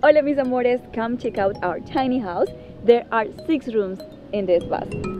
Hola mis amores, come check out our tiny house. There are six rooms in this bus.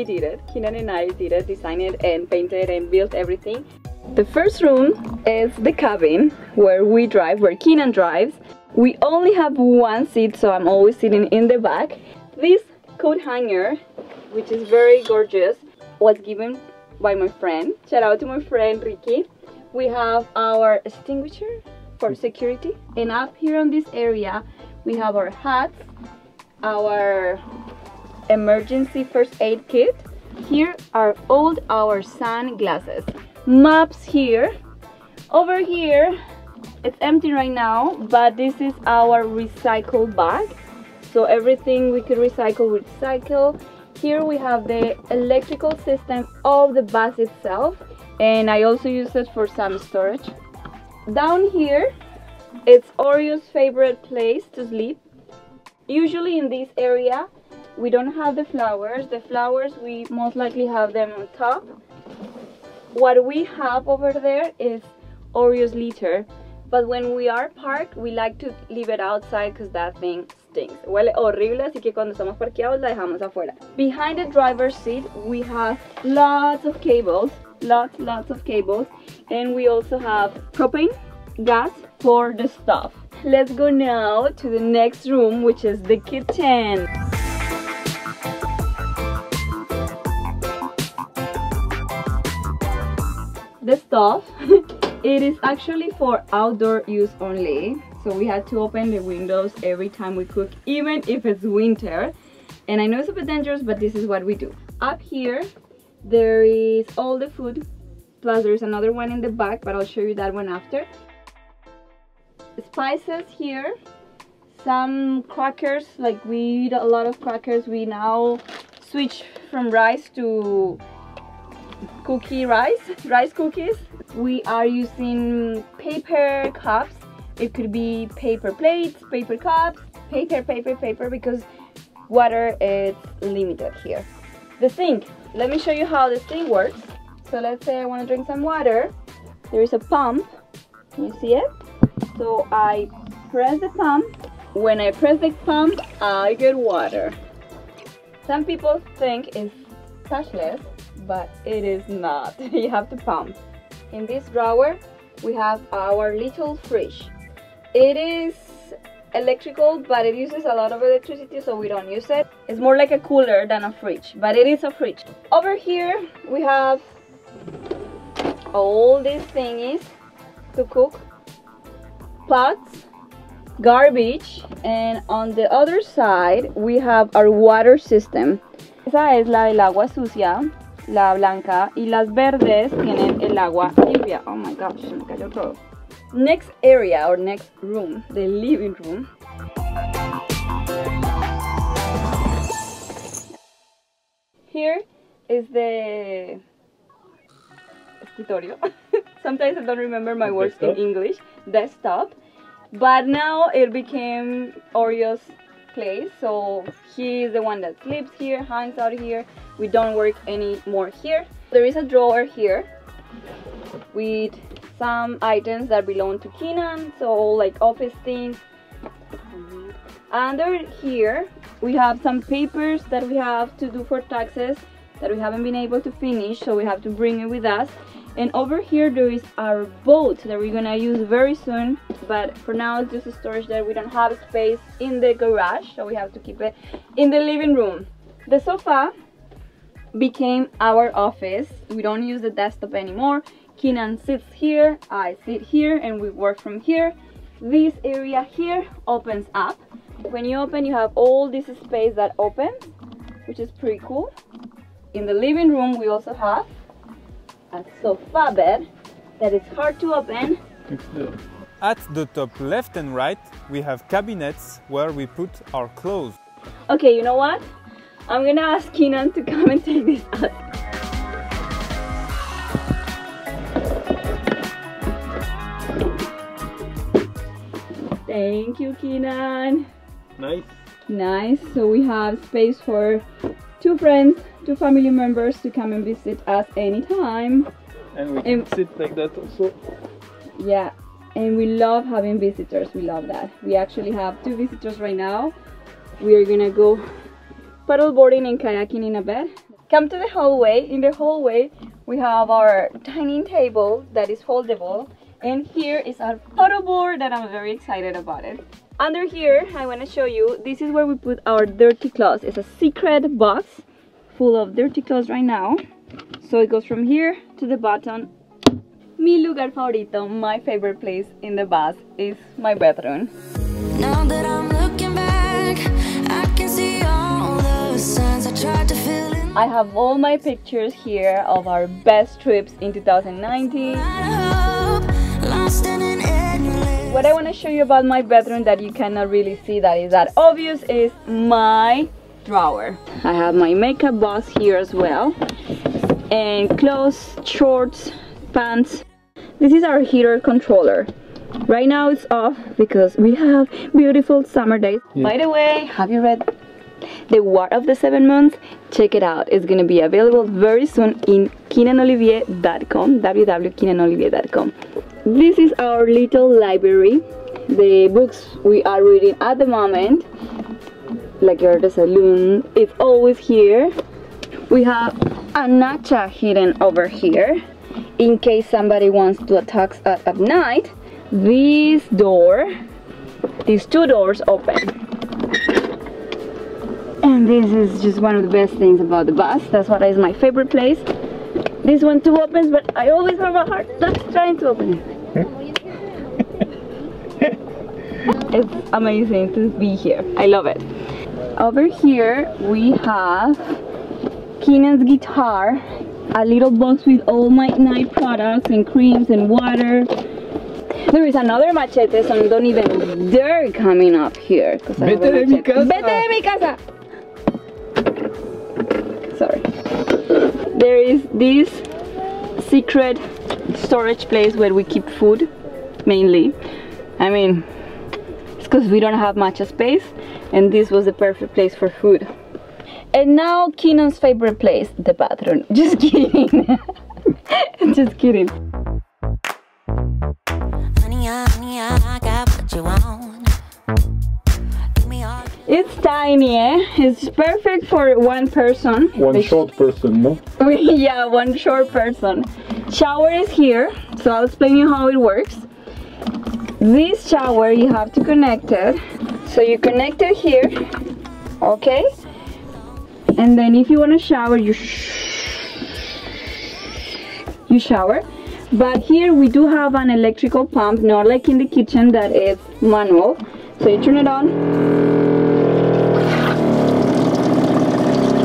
We did it. Kenan and I did it, designed it and painted and built everything. The first room is the cabin where we drive, where Kenan drives. We only have one seat, so I'm always sitting in the back. This coat hanger, which is very gorgeous, was given by my friend. Shout out to my friend Ricky. We have our extinguisher for security. And up here on this area, we have our hats, our emergency first aid kit. Here are all our sunglasses. Maps here. Over here, it's empty right now, but this is our recycle bag. So everything we could recycle, we recycle. Here we have the electrical system of the bus itself, and I also use it for some storage. Down here, it's Oreo's favorite place to sleep. Usually in this area, we don't have the flowers. The flowers, we most likely have them on top. What we have over there is Oreo's litter. But when we are parked, we like to leave it outside because that thing stinks. Huele horrible, así que cuando estamos parqueados la dejamos afuera. Behind the driver's seat, we have lots of cables. Lots, lots of cables. And we also have propane, gas for the stuff. Let's go now to the next room, which is the kitchen. The stuff it is actually for outdoor use only. So we had to open the windows every time we cook even if it's winter. And i know it's a bit dangerous but this is what we do. Up here there is all the food plus there's another one in the back but i'll show you that one after. Spices here. Some crackers like we eat a lot of crackers. We now switch from rice to cookie rice, rice cookies. We are using paper cups. It could be paper plates, paper cups, paper, paper, paper because water is limited here. The sink. Let me show you how the sink works. So let's say I want to drink some water. There is a pump. Can you see it? So I press the pump. When I press the pump, I get water. Some people think it's touchless, but it is not. you have to pump. In this drawer, we have our little fridge. It is electrical, but it uses a lot of electricity, so we don't use it. It's more like a cooler than a fridge, but it is a fridge. Over here, we have all these thingies to cook, pots, garbage, and on the other side, we have our water system. Esa es la del agua sucia, la blanca, y las verdes tienen el agua limpia. Oh my gosh, se me cayó todo. Next area or next room, the living room. Here is the escritorio. Sometimes I don't remember my words in? English. Desktop. But now it became Oreo's place. So he is the one that sleeps here, hangs out here. We don't work anymore here. There is a drawer here with some items that belong to Kenan. So like office things. Under here, we have some papers that we have to do for taxes that we haven't been able to finish, so we have to bring it with us. And over here, there is our boat that we're gonna use very soon, but for now, it's just a storage that we don't have space in the garage, so we have to keep it in the living room. The sofa became our office. We don't use the desktop anymore. Kenan sits here, I sit here, and we work from here. This area here opens up. When you open, you have all this space that opens, which is pretty cool. In the living room, we also have a sofa bed that is hard to open. At the top left and right, we have cabinets where we put our clothes. Okay, you know what? I'm gonna ask Kenan to come and take this out. Thank you, Kenan. Nice. Nice. So we have space for two friends, two family members to come and visit us anytime. And we And- can sit like that also. Yeah, and we love having visitors. We love that. We actually have two visitors right now. We are gonna go paddleboarding and kayaking in a bed. Come to the hallway. In the hallway, we have our dining table that is foldable, and here is our paddleboard that I'm very excited about it. Under here, I want to show you. This is where we put our dirty clothes. It's a secret box full of dirty clothes right now. So it goes from here to the bottom Mi lugar favorito, my favorite place in the bus is my bedroom. Now that I'm looking back, I can see all the signs I tried to fill in. I have all my pictures here of our best trips in 2019. Hope, lost in an endless. What I want to show you about my bedroom that you cannot really see that is that obvious is my drawer. I have my makeup box here as well and clothes, shorts, pants. This is our heater controller. Right now it's off because we have beautiful summer days. By the way, have you read The War of the Seven Months? Check it out. It's gonna be available very soon in kenanolivier.com, www.kenanolivier.com. This is our little library. The books we are reading at the moment, like your the saloon, is always here. We have a machete hidden over here in case somebody wants to attack us at night. This door, these two doors open. And this is just one of the best things about the bus. That's what is my favorite place. This one too opens, but I always have a hard time trying to open it. it's amazing to be here. I love it. Over here we have Kenan's guitar, a little box with all my night products and creams and water. There is another machete, so don't even dare coming up here. 'cause I have a Vete de mi casa. Vete de mi casa. Sorry. There is this secret storage place where we keep food, mainly. I mean, because we don't have much space, and this was the perfect place for food. And now Kenan's favorite place, the bathroom. Just kidding. Just kidding. Honey, honey, I got what you want. Give me all. It's tiny, eh? It's perfect for one person. One Like- short person, no? yeah, one short person. Shower is here, so I'll explain you how it works. This shower you have to connect it. So you connect it here, okay? And then if you want to shower, you you shower. But here we do have an electrical pump, not like in the kitchen that is manual. So you turn it on.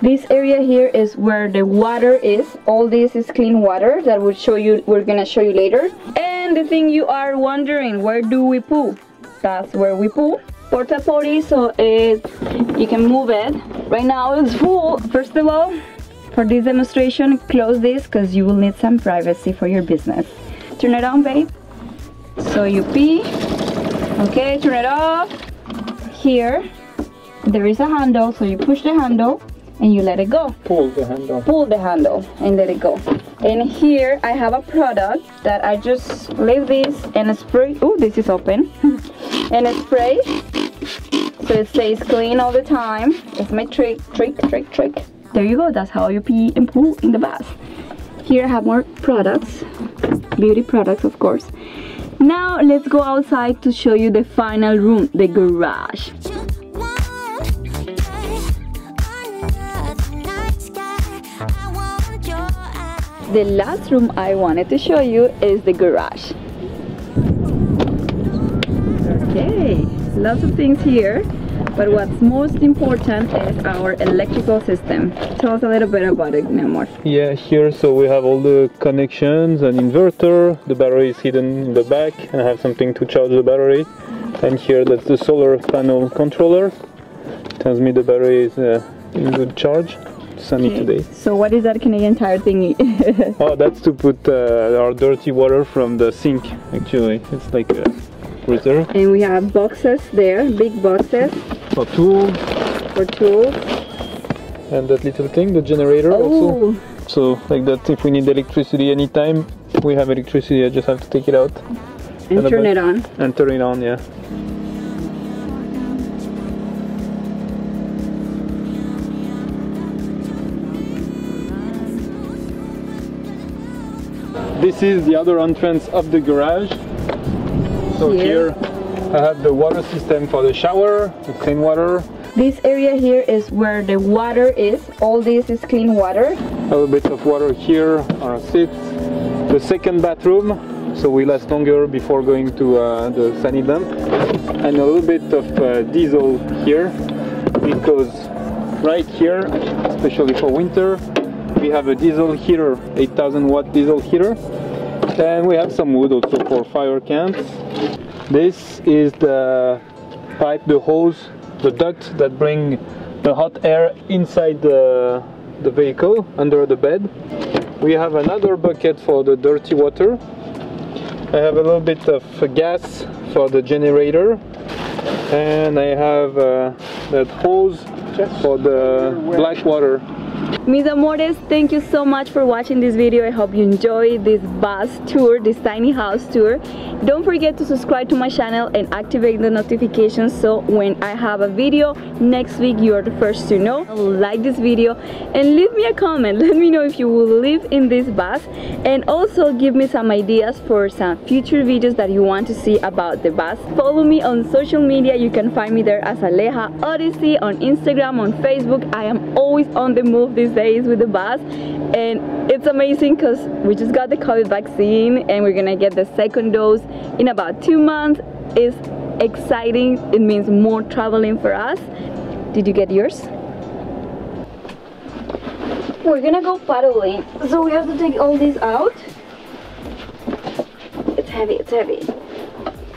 This area here is where the water is. All this is clean water that we'll show you, we're gonna show you later. And the thing you are wondering, where do we poo? That's where we poo. Porta potty, so it, you can move it. Right now it's full. First of all, for this demonstration, close this because you will need some privacy for your business. Turn it on, babe. So you pee. Okay, turn it off. Here, there is a handle, so you push the handle and you let it go. Pull the handle. Pull the handle and let it go. And here I have a product that I just leave this and spray. Oh, this is open. and a spray so it stays clean all the time. It's my trick, trick, trick, trick. There you go. That's how you pee and poo in the bath. Here I have more products, beauty products, of course. Now let's go outside to show you the final room, the garage. The last room I wanted to show you is the garage. Okay, lots of things here. But what's most important is our electrical system. Tell us a little bit about it, mi amor. Yeah, here so we have all the connections, an inverter, the battery is hidden in the back, and I have something to charge the battery. And here that's the solar panel controller. Tells me the battery is uh, in good charge. Sunny today. So what is that Canadian Tire thingy? Oh, that's to put uh, our dirty water from the sink. Actually, it's like a reserve and we have boxes there, big boxes for tools, for tools. and that little thing, the generator also. Oh, So like that, if we need electricity anytime, we have electricity. I just have to take it out and And turn it on. and turn it on. Yeah. This is the other entrance of the garage. So Here. here I have the water system for the shower, the clean water, This area here is where the water is. All this is clean water. a little bit of water here on our seats. The second bathroom, so we last longer before going to uh, the sani-dump. And a little bit of uh, diesel here, because right here, especially for winter, we have a diesel heater, 8000 watt diesel heater. And we have some wood also for fire camps. This is the pipe, the hose, the duct that bring the hot air inside the, the vehicle under the bed. We have another bucket for the dirty water. I have a little bit of gas for the generator and I have uh, that hose for the black water. Mis amores, thank you so much for watching this video. I hope you enjoyed this bus tour, this tiny house tour. Don't forget to subscribe to my channel and activate the notifications so when I have a video next week you are the first to know. Like this video and leave me a comment. Let me know if you will live in this bus and also give me some ideas for some future videos that you want to see about the bus. Follow me on social media. You can find me there as Aleja Odyssey on Instagram, on Facebook. I am always on the move these days with the bus and it's amazing because we just got the COVID vaccine and we're gonna get the second dose in about two months. It's exciting. It means more traveling for us. Did you get yours? We're gonna go paddling, so we have to take all these out. It's heavy, it's heavy.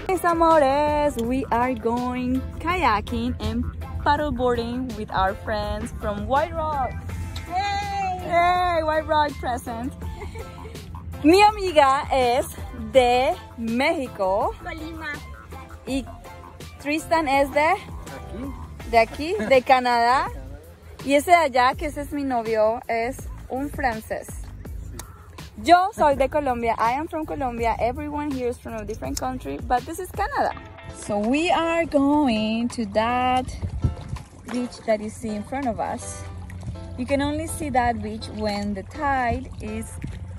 Mis amores, we are going kayaking and paddleboarding with our friends from White Rock. Hey! Hey, White Rock present. Mi amiga es de México Colima. y Tristan es de de aquí, de Canadá. Y ese de allá, que ese es mi novio, es un francés. Yo soy de Colombia. I am from Colombia. Everyone here is from a different country, but this is Canada. So we are going to that beach that you see in front of us. You can only see that beach when the tide is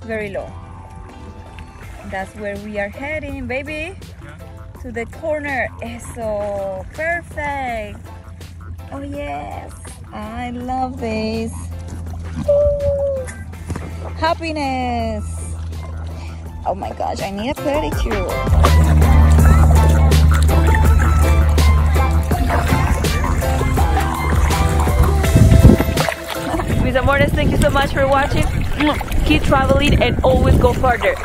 very low. That's where we are heading, baby. To the corner. Eso. Perfect. Oh yes. I love this. Happiness. Oh my gosh, I need a pedicure. Mis amores, thank you so much for watching. Keep traveling and always go further.